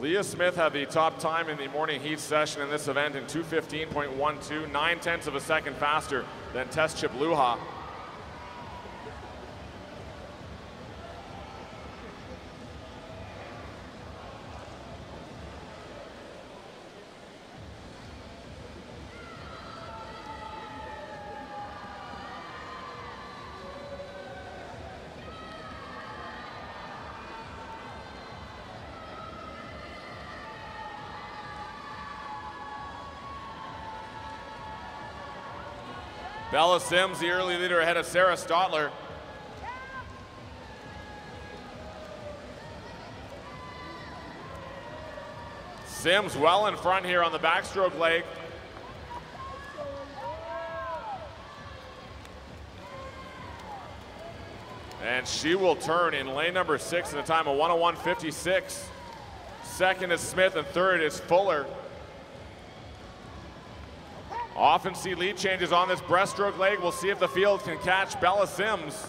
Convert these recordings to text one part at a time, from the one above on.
Leah Smith had the top time in the morning heat session in this event in 215.12, nine tenths of a second faster than Tess Chip Cieplucha. Bella Sims, the early leader ahead of Sarah Stotler. Sims well in front here on the backstroke leg. And she will turn in lane number six in a time of 101.56. Second is Smith and third is Fuller. Often see lead changes on this breaststroke leg. We'll see if the field can catch Bella Sims.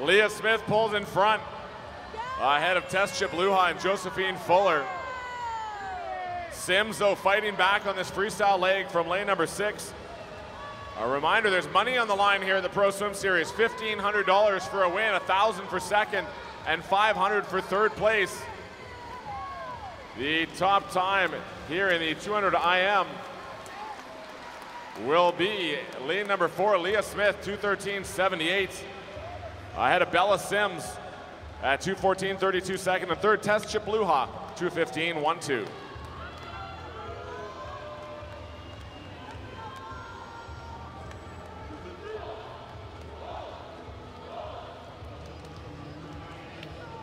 Leah Smith pulls in front ahead of Tess Cieplucha and Josephine Fuller. Sims, though, fighting back on this freestyle leg from lane number six. A reminder, there's money on the line here in the Pro Swim Series. $1,500 for a win, 1000 for second, and 500 for third place. The top time here in the 200 IM will be lane number four, Leah Smith, 213.78 ahead of Bella Sims at 214.32 second. And third, Tess Cieplucha, 215.12.